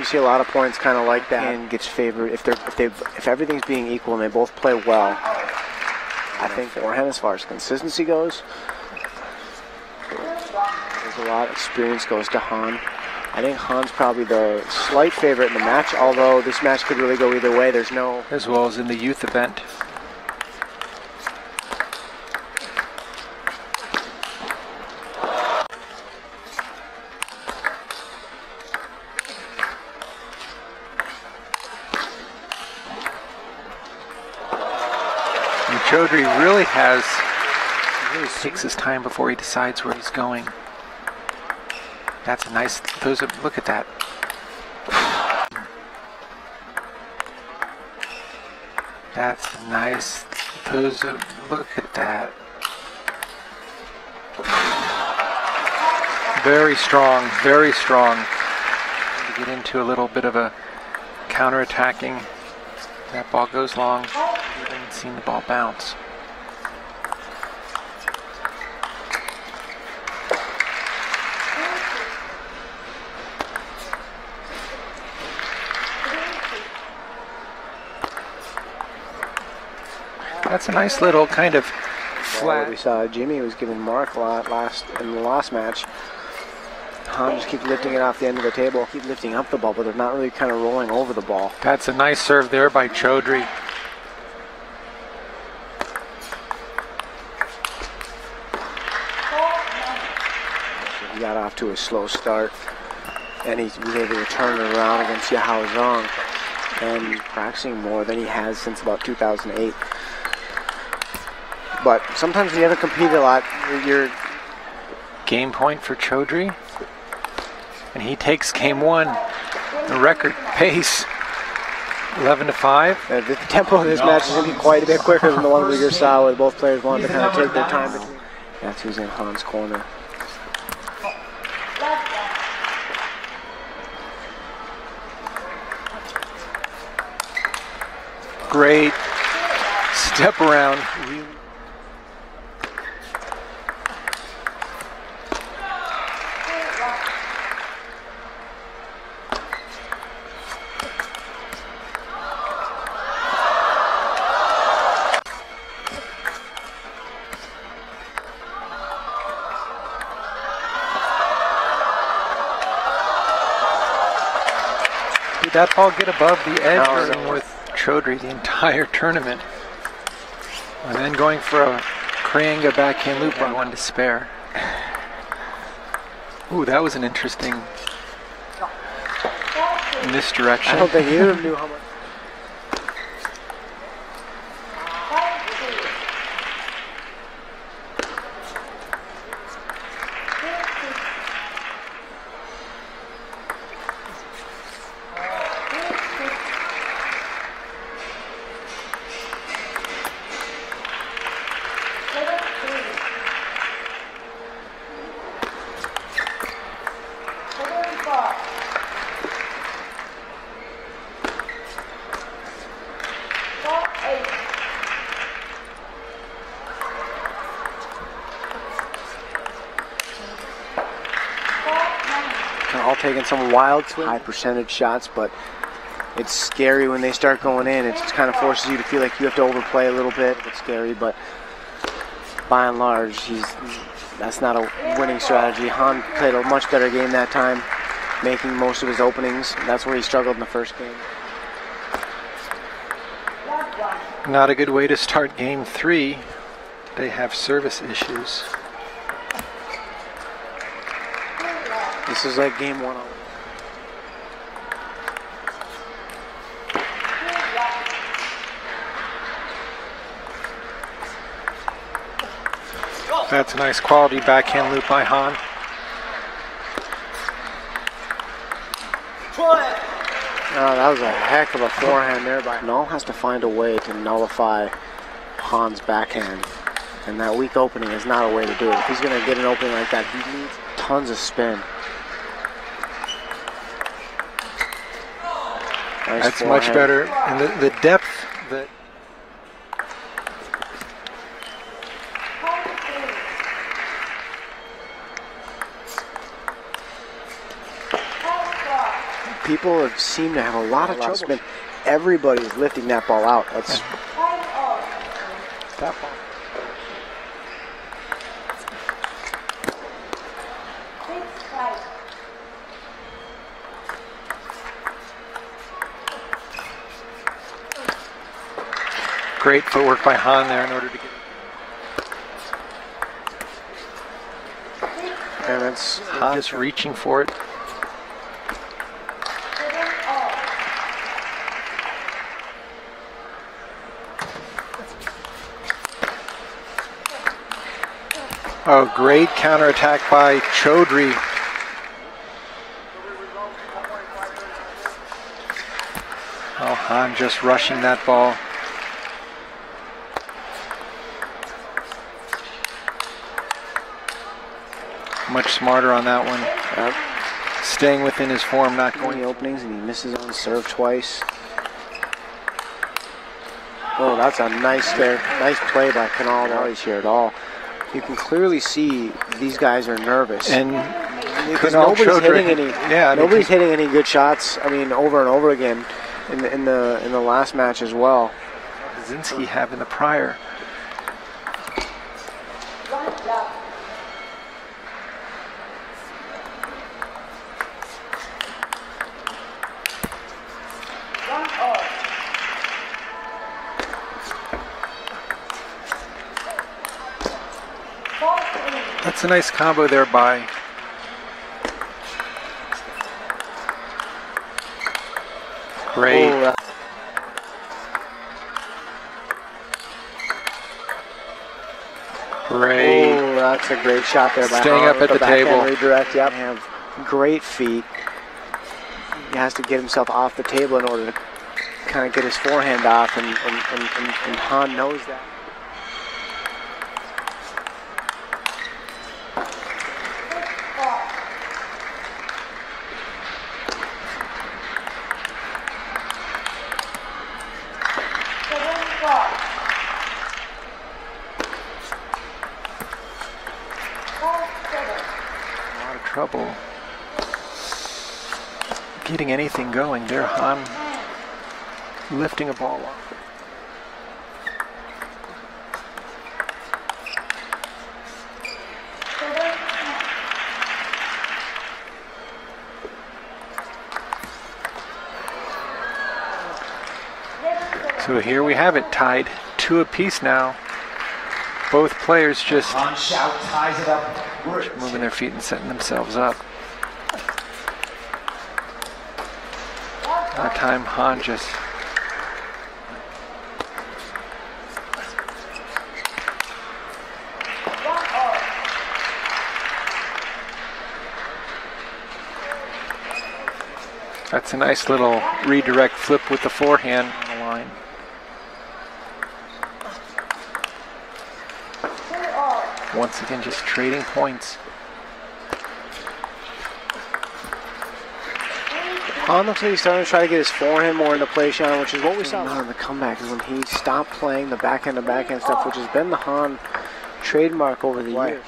going to see a lot of points kind of like that. And gets favored if they're if they if everything's being equal and they both play well. I think forehand, as far as consistency goes, there's a lot. Of experience goes to Han. I think Han's probably the slight favorite in the match, although this match could really go either way. There's no As well as in the youth event. Chaudhry really has, really takes his time before he decides where he's going. That's a nice, those are, look at that. That's nice. Those look at that. Very strong, very strong. To get into a little bit of a counter-attacking. That ball goes long. Haven't seen the ball bounce. That's a nice little kind of Well, we saw Jimmy was giving Mark a lot last in the last match. Han just keeps lifting it off the end of the table, keep lifting up the ball, but they're not really kind of rolling over the ball. That's a nice serve there by Chaudhry. Got off to a slow start, and he was able to turn it around against Yahao Zhang, and practicing more than he has since about 2008. But sometimes you haven't competed a lot, you're Game point for Chaudhry. And he takes game one. The record pace. 11 to 5. uh, the tempo of this match is going to be quite a bit quicker than the one we just saw, where both players wanted to kind of take their time between. That's who's in Han's corner. Great step around. Did that ball get above the edge No, no. with Chaudhry the entire tournament? And then going for a Kreanga backhand loop on one to spare. Ooh, that was an interesting misdirection. I don't think either of knew how much. Taking some wild, high percentage shots, but it's scary when they start going in. It kind of forces you to feel like you have to overplay a little bit. It's scary, but by and large, he's that's not a winning strategy. Han played a much better game that time, making most of his openings. That's where he struggled in the first game. Not a good way to start game three. They have service issues. This is like game oh one. That's a nice quality backhand loop by Han. Oh, that was a heck of a forehand there by Null has to find a way to nullify Han's backhand. And that weak opening is not a way to do it. If he's going to get an opening like that, he needs tons of spin. Nice That's forehand. much better. And the, the depth that. People have, seem to have a lot of trouble trouble. Everybody Everybody's lifting that ball out. That's. that. ball. Great footwork by Han there in order to get. and it's Han just reaching for it. Oh, great counterattack by Chaudhry. Oh, Han just rushing that ball. Much smarter on that one. Yep. Staying within his form, not going the openings, and he misses on serve twice. Oh, that's a nice there, nice play by Kunal Valley's here at all. You can clearly see these guys are nervous. And because nobody's hitting any, yeah, nobody's hitting any good shots. I mean, over and over again in the in the in the last match as well. Kaczynski have in the prior. That's a nice combo there by Great. Oh, Great. oh, that's a great shot there by Staying up at the backhand table. Redirect. Yep. Have great feet. He has to get himself off the table in order to kind of get his forehand off, and and, and, and, and Han knows that. A lot of trouble getting anything going there. Han lifting a ball off. So here we have it, tied two apiece now. Both players just Han Xiao ties it up. Moving their feet and setting themselves up. That time Han just That's a nice little redirect flip with the forehand on the line. Once again, just trading points. Han looks like he's starting to try to get his forehand more into play, Sean, which is what we saw on the comeback. Is when he stopped playing the backhand to backhand stuff, which has been the Han trademark over the years.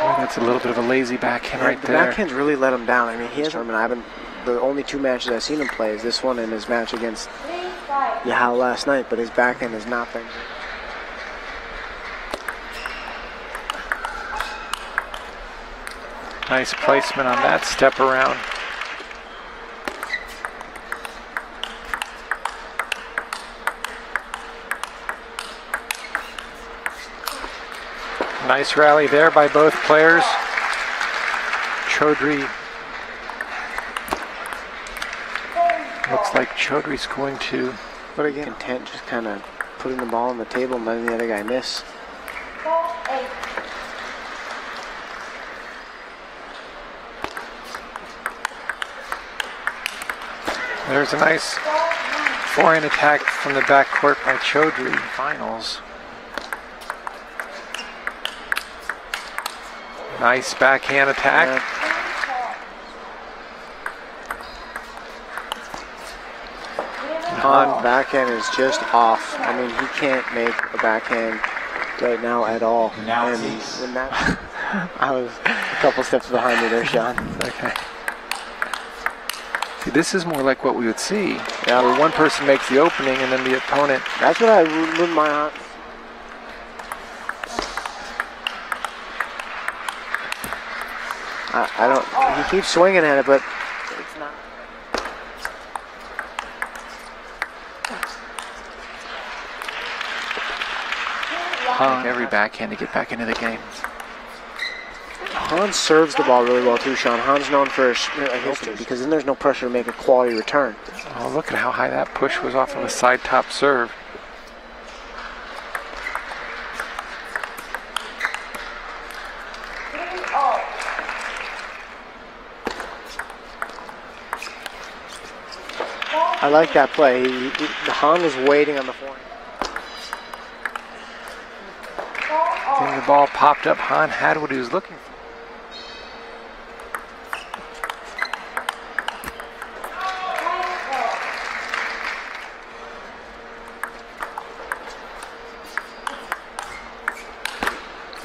Boy, that's a little bit of a lazy backhand right the there. backhand's really let him down. I mean, he has. I mean, I haven't. The only two matches I've seen him play is this one and his match against Yahao last night, but his backhand has not been. Nice placement on that step around. Nice rally there by both players. Chaudhry. Looks like Chaudhry's going to But again, content just kind of putting the ball on the table and letting the other guy miss. There's a nice forehand attack from the backcourt by Chaudhry. Finals. Nice backhand attack. Han oh. backhand is just off. I mean, he can't make a backhand right now at all. Now and cease. when that I was a couple steps behind you there, Sean. Okay. This is more like what we would see. Yeah. Where one person makes the opening and then the opponent. That's what I wouldn't mind. I, I don't. He keeps swinging at it, but it's not. Han every backhand to get back into the game. Han's serves the ball really well too, Sean. Han's known for his uh, history because then there's no pressure to make a quality return. Oh, look at how high that push was off of a side top serve. I like that play. He, he, Han was waiting on the forehand. Then the ball popped up. Han had what he was looking for.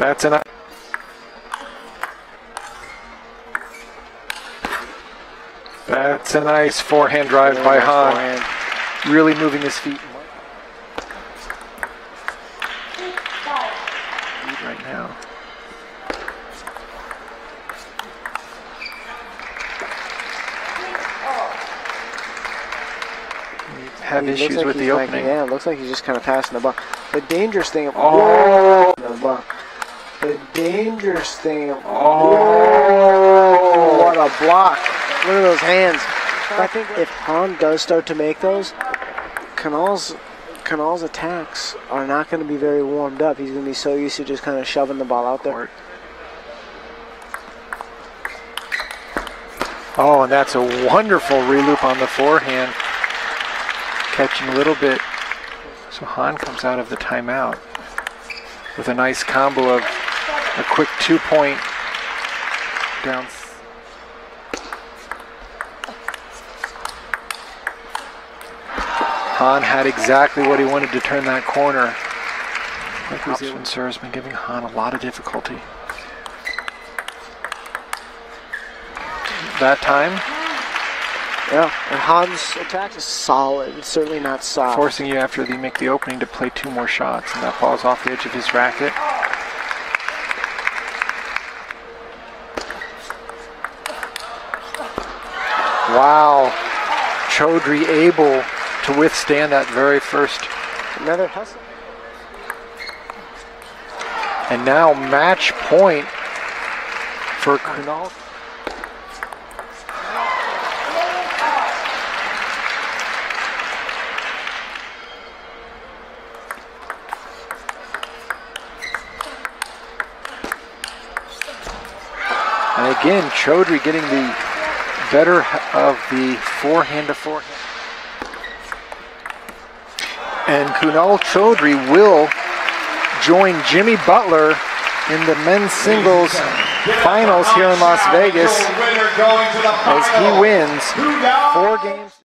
That's enough. That's a nice forehand drive by Han. Forehand. Really moving his feet. Right now. Have He issues like with the like- opening. yeah, it looks like he's just kind of passing the ball. The dangerous thing. Of oh. the ball. Dangerous thing. Oh. What a block! Look at those hands. I think if Han does start to make those, Kunal's Kunal's attacks are not going to be very warmed up. He's going to be so used to just kind of shoving the ball out there. Oh, and that's a wonderful reloop on the forehand. Catching a little bit. So Han comes out of the timeout with a nice combo of a quick two point down. Han had exactly what he wanted to turn that corner. Option serve has been giving Han a lot of difficulty. That time, Yeah, and Han's attack is solid. It's certainly not soft. forcing you after they make the opening to play two more shots, and that ball's off the edge of his racket. Wow, Chaudhry able to withstand that very first, Another hustle. and now match point for Kunal. And again, Chaudhry getting the better of the forehand to forehand. And Kunal Chaudhry will join Jimmy Butler in the men's singles finals here in Las Vegas Winner going to the as he wins four games.